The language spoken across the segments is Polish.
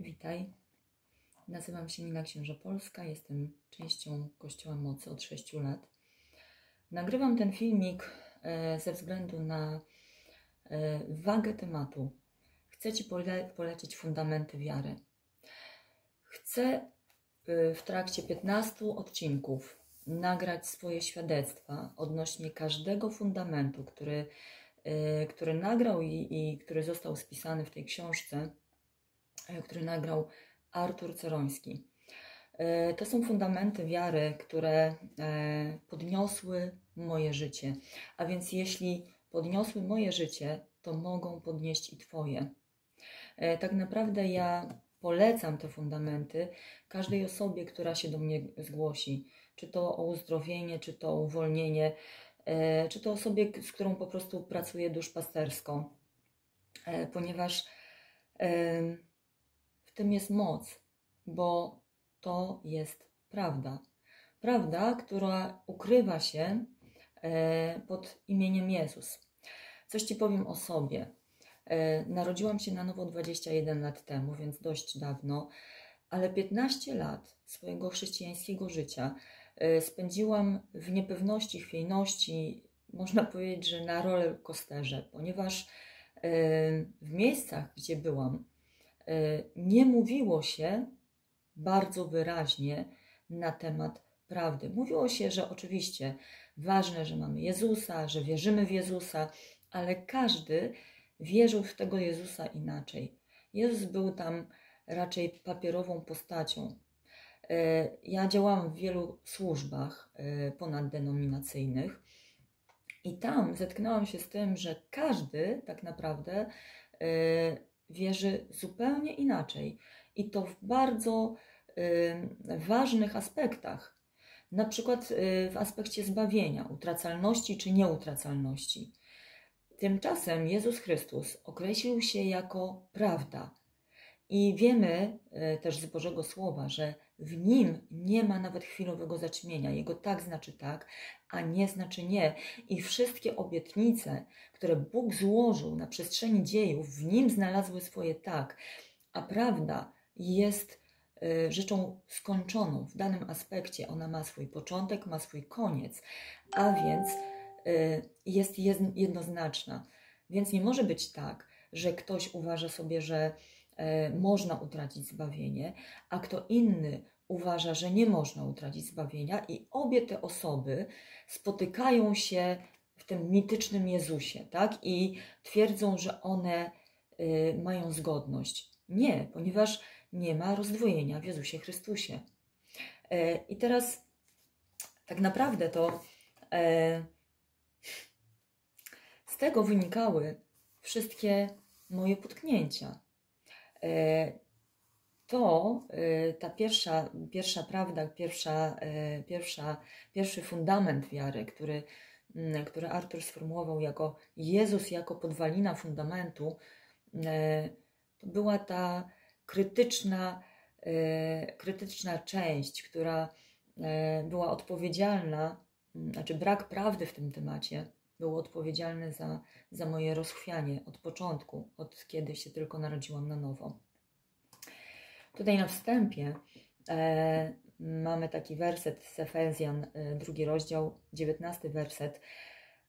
Witaj. Nazywam się Nina Księża Polska, jestem częścią Kościoła Mocy od 6 lat. Nagrywam ten filmik e, ze względu na e, wagę tematu. Chcę Ci pole polecić fundamenty wiary. Chcę e, w trakcie 15 odcinków nagrać swoje świadectwa odnośnie każdego fundamentu, który, który nagrał i, i który został spisany w tej książce który nagrał Artur Ceroński. E, to są fundamenty wiary, które e, podniosły moje życie. A więc jeśli podniosły moje życie, to mogą podnieść i Twoje. Tak naprawdę ja polecam te fundamenty każdej osobie, która się do mnie zgłosi. Czy to o uzdrowienie, czy to o uwolnienie, czy to osobie, z którą po prostu pracuję duszpastersko. Ponieważ tym jest moc, bo to jest prawda. Prawda, która ukrywa się e, pod imieniem Jezus. Coś Ci powiem o sobie. E, narodziłam się na nowo 21 lat temu, więc dość dawno, ale 15 lat swojego chrześcijańskiego życia e, spędziłam w niepewności, chwiejności, można powiedzieć, że na rollercoasterze, ponieważ w miejscach, gdzie byłam, nie mówiło się bardzo wyraźnie na temat prawdy. Mówiło się, że oczywiście ważne, że mamy Jezusa, że wierzymy w Jezusa, ale każdy wierzył w tego Jezusa inaczej. Jezus był tam raczej papierową postacią. E, ja działałam w wielu służbach e, ponaddenominacyjnych i tam zetknęłam się z tym, że każdy tak naprawdę wierzy zupełnie inaczej i to w bardzo y, ważnych aspektach. Na przykład y, w aspekcie zbawienia, utracalności czy nieutracalności. Tymczasem Jezus Chrystus określił się jako prawda. I wiemy y, też z Bożego Słowa, że w nim nie ma nawet chwilowego zaćmienia. Jego tak znaczy tak, a nie znaczy nie. I wszystkie obietnice, które Bóg złożył na przestrzeni dziejów, w nim znalazły swoje tak. A prawda jest y, rzeczą skończoną w danym aspekcie. Ona ma swój początek, ma swój koniec, a więc y, jest jednoznaczna. Więc nie może być tak, że ktoś uważa sobie, że E, można utracić zbawienie, a kto inny uważa, że nie można utracić zbawienia, i obie te osoby spotykają się w tym mitycznym Jezusie, tak? I twierdzą, że one y, mają zgodność. Nie, ponieważ nie ma rozdwojenia w Jezusie Chrystusie. E, I teraz tak naprawdę to e, z tego wynikały wszystkie moje potknięcia. E, to e, ta pierwsza, pierwsza prawda, pierwsza, e, pierwsza, pierwszy fundament wiary, który, mm, który Artur sformułował jako Jezus, jako podwalina fundamentu, to była ta krytyczna, krytyczna część, która była odpowiedzialna, znaczy brak prawdy w tym temacie był odpowiedzialny za, za moje rozchwianie od początku, od kiedy się tylko narodziłam na nowo. Tutaj na wstępie e, mamy taki werset z Efezjan, e, drugi rozdział, dziewiętnasty werset.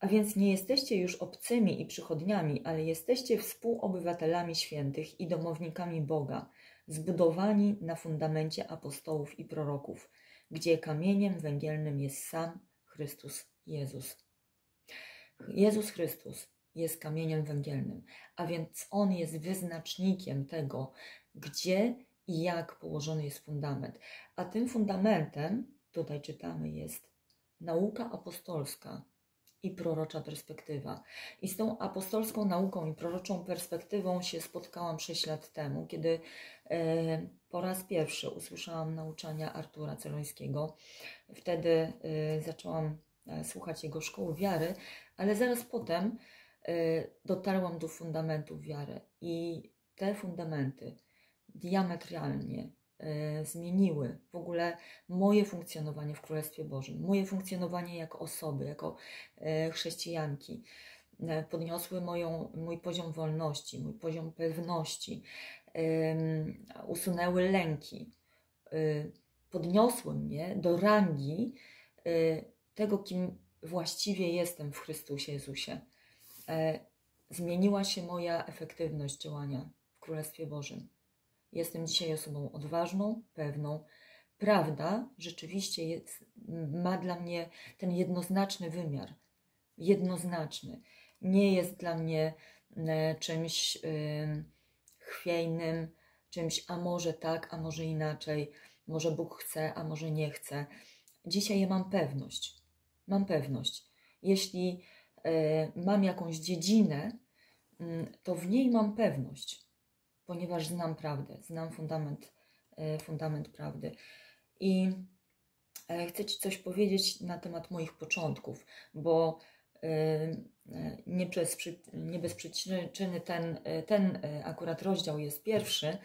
A więc nie jesteście już obcymi i przychodniami, ale jesteście współobywatelami świętych i domownikami Boga, zbudowani na fundamencie apostołów i proroków, gdzie kamieniem węgielnym jest sam Chrystus Jezus. Jezus Chrystus jest kamieniem węgielnym, a więc On jest wyznacznikiem tego, gdzie i jak położony jest fundament. A tym fundamentem, tutaj czytamy, jest nauka apostolska i prorocza perspektywa. I z tą apostolską nauką i proroczą perspektywą się spotkałam 6 lat temu, kiedy e, po raz pierwszy usłyszałam nauczania Artura Celońskiego. Wtedy e, zaczęłam e, słuchać jego szkoły wiary, ale zaraz potem e, dotarłam do fundamentów wiary i te fundamenty diametralnie e, zmieniły w ogóle moje funkcjonowanie w Królestwie Bożym, moje funkcjonowanie jako osoby, jako e, chrześcijanki. podniosły moją, mój poziom wolności, mój poziom pewności, usunęły lęki, podniosły mnie do rangi tego, kim właściwie jestem w Chrystusie Jezusie. Zmieniła się moja efektywność działania w Królestwie Bożym. Jestem dzisiaj osobą odważną, pewną. Prawda rzeczywiście jest, ma dla mnie ten jednoznaczny wymiar. Jednoznaczny. Nie jest dla mnie e, czymś chwiejnym, czymś a może tak, a może inaczej, może Bóg chce, a może nie chce. Dzisiaj ja mam pewność. Mam pewność. Jeśli e, mam jakąś dziedzinę, mm, to w niej mam pewność ponieważ znam prawdę, znam fundament, e, fundament prawdy. I e, chcę Ci coś powiedzieć na temat moich początków, bo nie, przez, nie bez przyczyny ten, ten akurat rozdział jest pierwszy,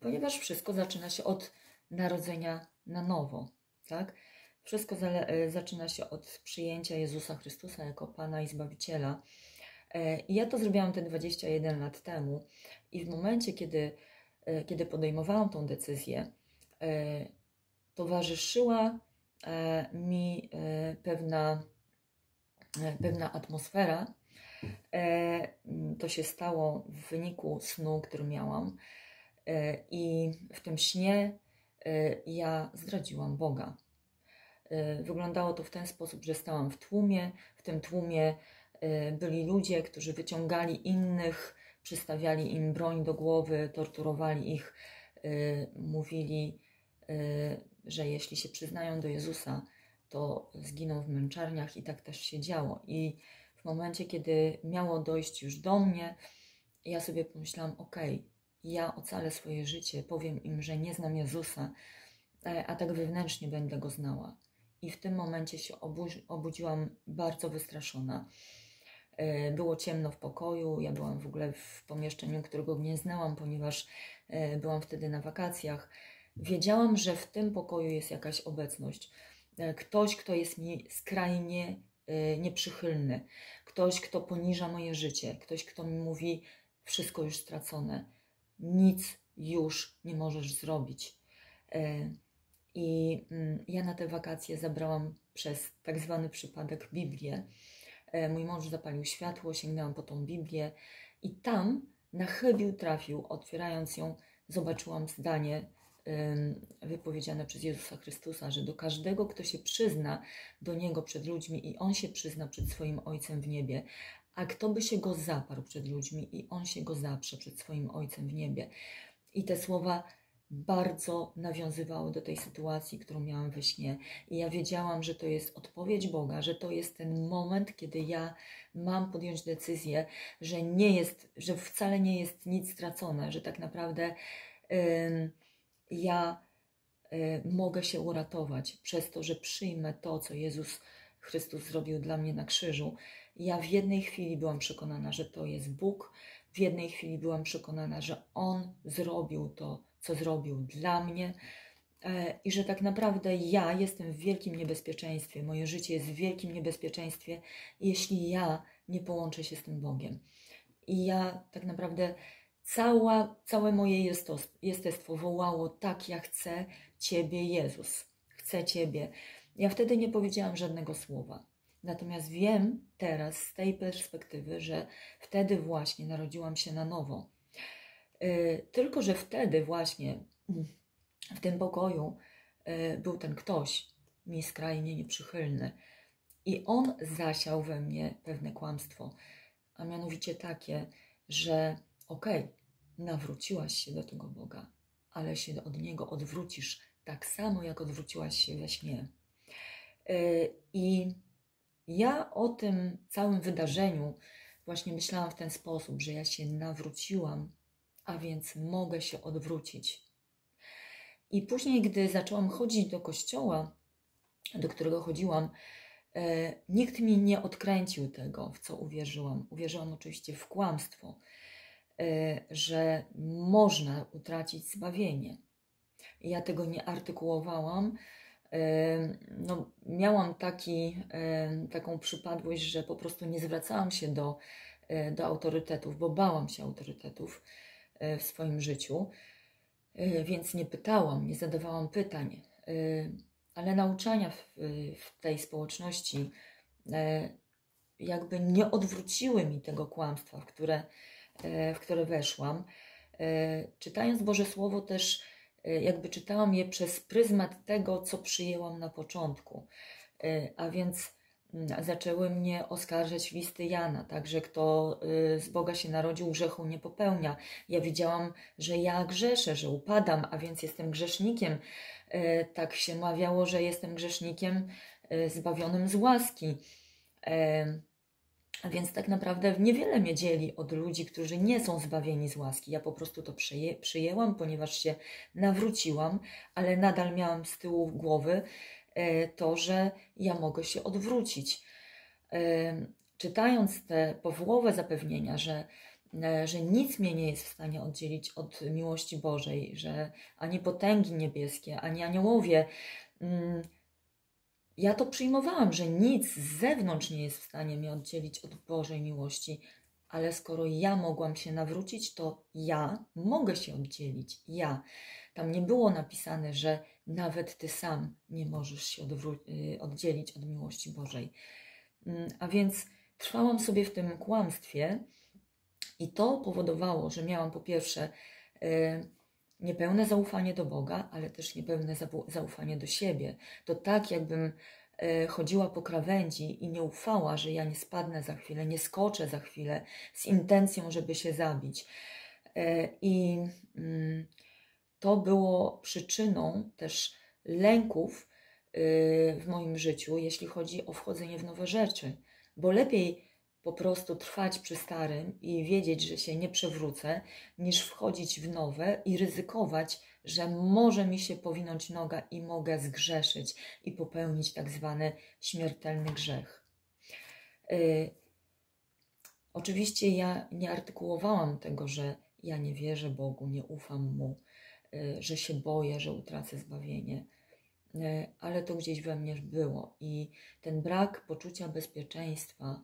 ponieważ wszystko zaczyna się od narodzenia na nowo. Tak? Wszystko zaczyna się od przyjęcia Jezusa Chrystusa jako Pana i Zbawiciela. I ja to zrobiłam te 21 lat temu. I w momencie, kiedy, e, kiedy podejmowałam tą decyzję, e, towarzyszyła e, mi pewna, pewna atmosfera. To się stało w wyniku snu, który miałam. I w tym śnie ja zdradziłam Boga. Wyglądało to w ten sposób, że stałam w tłumie. W tym tłumie byli ludzie, którzy wyciągali innych przystawiali im broń do głowy, torturowali ich, y, mówili, y, że jeśli się przyznają do Jezusa, to zginą w męczarniach i tak też się działo. I w momencie, kiedy miało dojść już do mnie, ja sobie pomyślałam, okay, ja ocalę swoje życie, powiem im, że nie znam Jezusa, e, a tak wewnętrznie będę Go znała. I w tym momencie się obudziłam bardzo wystraszona. E, było ciemno w pokoju, ja byłam w ogóle w pomieszczeniu, którego nie znałam, ponieważ e, byłam wtedy na wakacjach. Wiedziałam, że w tym pokoju jest jakaś obecność. E, ktoś, kto jest mi skrajnie nieprzychylny, ktoś, kto poniża moje życie, ktoś, kto mi mówi: Wszystko już stracone, nic już nie możesz zrobić. I mm, ja na te wakacje zabrałam przez tak zwany przypadek Biblię E, mój mąż zapalił światło, sięgnęłam po tą Biblię i tam na chybił trafił, otwierając ją, zobaczyłam zdanie wypowiedziane przez Jezusa Chrystusa, że do każdego, kto się przyzna do Niego przed ludźmi i On się przyzna przed swoim Ojcem w niebie, a kto by się Go zaparł przed ludźmi i On się Go zaprze przed swoim Ojcem w niebie. I te słowa bardzo nawiązywały do tej sytuacji, którą miałam we śnie. I ja wiedziałam, że to jest odpowiedź Boga, że to jest ten moment, kiedy ja mam podjąć decyzję, że nie jest, że wcale nie jest nic stracone, że tak naprawdę ja y, mogę się uratować przez to, że przyjmę to, co Jezus Chrystus zrobił dla mnie na krzyżu. Ja w jednej chwili byłam przekonana, że to jest Bóg, w jednej chwili byłam przekonana, że On zrobił to co zrobił dla mnie e, i że tak naprawdę ja jestem w wielkim niebezpieczeństwie, moje życie jest w wielkim niebezpieczeństwie, jeśli ja nie połączę się z tym Bogiem. I ja tak naprawdę cała, całe moje jestestwo wołało tak, ja chcę Ciebie, Jezus. Chcę Ciebie. Ja wtedy nie powiedziałam żadnego słowa. Natomiast wiem teraz z tej perspektywy, że wtedy właśnie narodziłam się na nowo E, tylko, że wtedy właśnie w tym pokoju e, był ten ktoś mi skrajnie nieprzychylny. I on zasiał we mnie pewne kłamstwo, a mianowicie takie, że okej, okay, nawróciłaś się do tego Boga, ale się od Niego odwrócisz tak samo, jak odwróciłaś się we śnie. E, I ja o tym całym wydarzeniu właśnie myślałam w ten sposób, że ja się nawróciłam a więc mogę się odwrócić. I później, gdy zaczęłam chodzić do kościoła, do którego chodziłam, e, nikt mi nie odkręcił tego, w co uwierzyłam. Uwierzyłam oczywiście w kłamstwo, e, że można utracić zbawienie. Ja tego nie artykułowałam, no, miałam taki, taką przypadłość, że po prostu nie zwracałam się do, e, do autorytetów, bo bałam się autorytetów e, w swoim życiu, e, więc nie pytałam, nie zadawałam pytań, ale nauczania w, w tej społeczności jakby nie odwróciły mi tego kłamstwa, w które, w które weszłam. Czytając Boże Słowo też jakby czytałam je przez pryzmat tego, co przyjęłam na początku. Y, a więc mm, zaczęły mnie oskarżać listy Jana, także kto y, z Boga się narodził, grzechu nie popełnia. Ja widziałam, że ja grzeszę, że upadam, a więc jestem grzesznikiem. Tak się mawiało, że jestem grzesznikiem zbawionym z łaski. Więc tak naprawdę niewiele mnie dzieli od ludzi, którzy nie są zbawieni z łaski. Ja po prostu to przyję, przyjęłam, ponieważ się nawróciłam, ale nadal miałam z tyłu głowy e, to, że ja mogę się odwrócić. E, czytając te powłowe zapewnienia, że, e, że nic mnie nie jest w stanie oddzielić od miłości Bożej, że ani potęgi niebieskie, ani aniołowie, mm, ja to przyjmowałam, że nic z zewnątrz nie jest w stanie mnie oddzielić od Bożej miłości, ale skoro ja mogłam się nawrócić, to ja mogę się oddzielić. Ja. Tam nie było napisane, że nawet ty sam nie możesz się y, oddzielić od miłości Bożej. Mm, a więc trwałam sobie w tym kłamstwie i to powodowało, że miałam po pierwsze y, niepełne zaufanie do Boga, ale też niepełne zaufanie do siebie. To tak, jakbym e, chodziła po krawędzi i nie ufała, że ja nie spadnę za chwilę, nie skoczę za chwilę z intencją, żeby się zabić. E, I mm, to było przyczyną też lęków e, w moim życiu, jeśli chodzi o wchodzenie w nowe rzeczy, bo lepiej po prostu trwać przy starym i wiedzieć, że się nie przewrócę, niż wchodzić w nowe i ryzykować, że może mi się powinąć noga i mogę zgrzeszyć i popełnić tak zwany śmiertelny grzech. Yy, oczywiście ja nie artykułowałam tego, że ja nie wierzę Bogu, nie ufam Mu, yy, że się boję, że utracę zbawienie yy, ale to gdzieś we mnie było i ten brak poczucia bezpieczeństwa,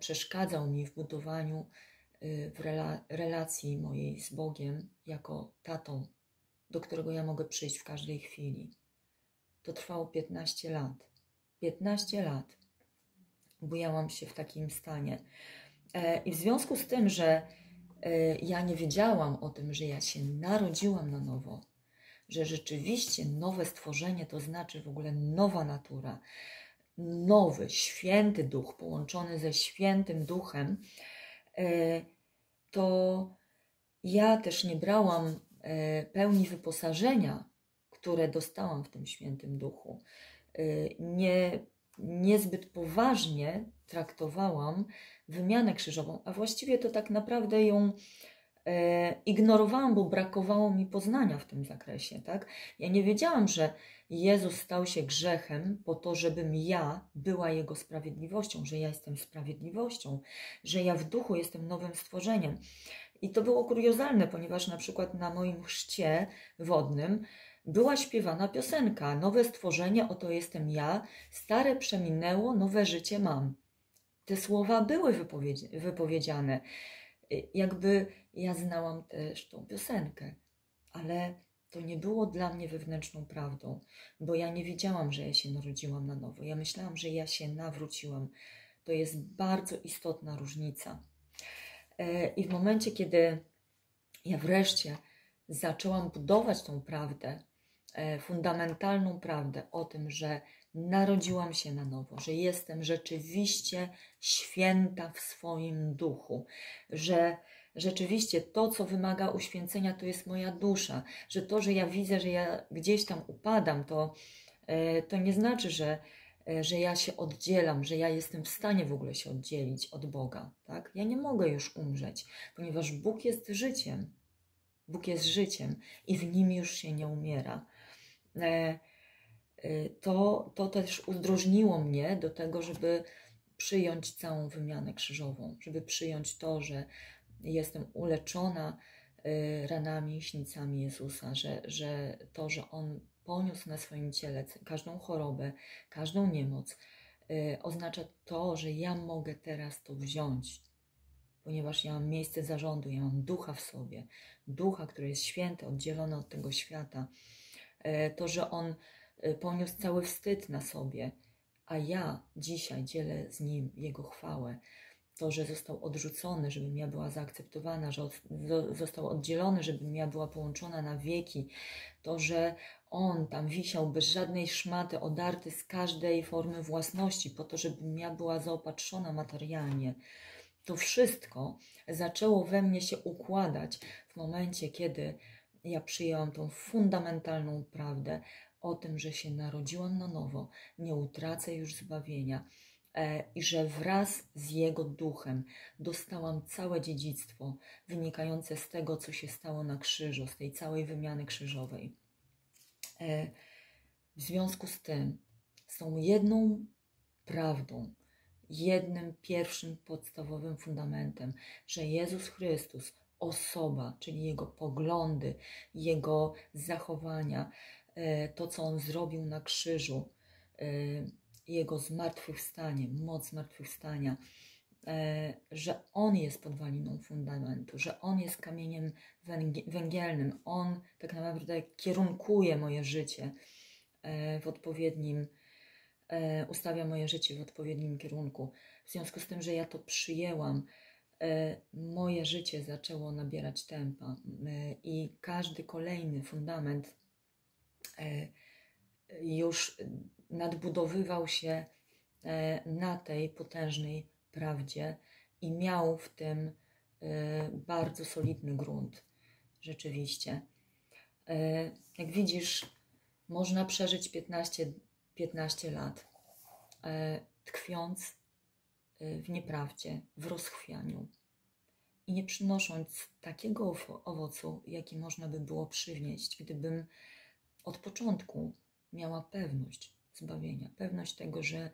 przeszkadzał mi w budowaniu e, w rela relacji mojej z Bogiem jako tatą, do którego ja mogę przyjść w każdej chwili. To trwało 15 lat. 15 lat bujałam się w takim stanie. E, I w związku z tym, że ja nie wiedziałam o tym, że ja się narodziłam na nowo, że rzeczywiście nowe stworzenie to znaczy w ogóle nowa natura, nowy, święty duch połączony ze świętym duchem, e, to ja też nie brałam e, pełni wyposażenia, które dostałam w tym świętym duchu. E, nie, niezbyt poważnie traktowałam wymianę krzyżową, a właściwie to tak naprawdę ją ignorowałam, bo brakowało mi poznania w tym zakresie. Tak? Ja nie wiedziałam, że Jezus stał się grzechem po to, żebym ja była Jego sprawiedliwością, że ja jestem sprawiedliwością, że ja w duchu jestem nowym stworzeniem. I to było kuriozalne, ponieważ na przykład na moim chrzcie wodnym była śpiewana piosenka Nowe stworzenie, oto jestem ja, stare przeminęło, nowe życie mam. Te słowa były wypowiedziane. Jakby ja znałam też tą piosenkę, ale to nie było dla mnie wewnętrzną prawdą, bo ja nie wiedziałam, że ja się narodziłam na nowo. Ja myślałam, że ja się nawróciłam. To jest bardzo istotna różnica. E, I w momencie, kiedy ja wreszcie zaczęłam budować tą prawdę, e, fundamentalną prawdę o tym, że narodziłam się na nowo, że jestem rzeczywiście święta w swoim duchu, że rzeczywiście to, co wymaga uświęcenia, to jest moja dusza, że to, że ja widzę, że ja gdzieś tam upadam, to, e, to nie znaczy, że, e, że ja się oddzielam, że ja jestem w stanie w ogóle się oddzielić od Boga. Tak? Ja nie mogę już umrzeć, ponieważ Bóg jest życiem. Bóg jest życiem i w nim już się nie umiera. E, to, to też uzdrożniło mnie do tego, żeby przyjąć całą wymianę krzyżową, żeby przyjąć to, że jestem uleczona y, ranami, śnicami Jezusa, że, że to, że On poniósł na swoim ciele każdą chorobę, każdą niemoc, y, oznacza to, że ja mogę teraz to wziąć, ponieważ ja mam miejsce zarządu, ja mam ducha w sobie, ducha, który jest święty, oddzielony od tego świata. Y, to, że on y, poniósł cały wstyd na sobie, a ja dzisiaj dzielę z nim jego chwałę to, że został odrzucony, żebym ja była zaakceptowana, że od, został oddzielony, żebym ja była połączona na wieki, to, że on tam wisiał bez żadnej szmaty, odarty z każdej formy własności, po to, żebym ja była zaopatrzona materialnie. To wszystko zaczęło we mnie się układać w momencie, kiedy ja przyjęłam tą fundamentalną prawdę o tym, że się narodziłam na nowo, nie utracę już zbawienia E, i że wraz z Jego duchem dostałam całe dziedzictwo wynikające z tego, co się stało na krzyżu, z tej całej wymiany krzyżowej. E, w związku z tym, tą jedną prawdą, jednym pierwszym podstawowym fundamentem, że Jezus Chrystus, osoba, czyli Jego poglądy, Jego zachowania, to, co On zrobił na krzyżu, jego zmartwychwstanie, moc zmartwychwstania, e, że On jest podwaliną fundamentu, że On jest kamieniem węgielnym, On tak naprawdę kierunkuje moje życie e, w odpowiednim, e, ustawia moje życie w odpowiednim kierunku. W związku z tym, że ja to przyjęłam, moje życie zaczęło nabierać tempa i każdy kolejny fundament już nadbudowywał się e, na tej potężnej prawdzie i miał w tym e, bardzo solidny grunt. Rzeczywiście. E, jak widzisz, można przeżyć 15, 15 lat, tkwiąc w nieprawdzie, w rozchwianiu i nie przynosząc takiego owocu, jaki można by było przywnieść, gdybym od początku miała pewność, zbawienia, pewność tego, że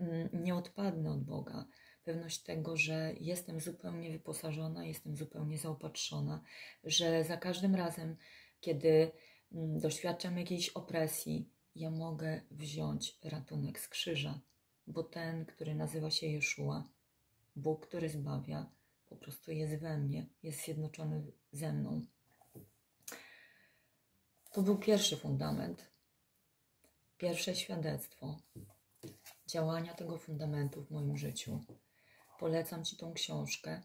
mm, nie odpadnę od Boga, pewność tego, że jestem zupełnie wyposażona, jestem zupełnie zaopatrzona, że za każdym razem, kiedy mm, doświadczam jakiejś opresji, ja mogę wziąć ratunek z krzyża, bo ten, który nazywa się Jeszua, Bóg, który zbawia, po prostu jest we mnie, jest zjednoczony ze mną. To był pierwszy fundament pierwsze świadectwo działania tego fundamentu w moim życiu. Polecam Ci tą książkę,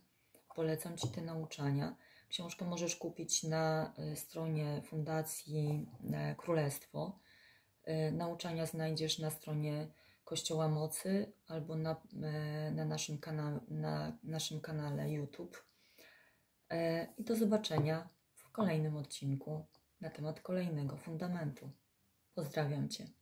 polecam Ci te nauczania. Książkę możesz kupić na e, stronie Fundacji e, Królestwo. E, nauczania znajdziesz na stronie Kościoła Mocy albo na, na, naszym, kanale, na naszym kanale YouTube. I do zobaczenia w kolejnym odcinku na temat kolejnego fundamentu. Pozdrawiam Cię.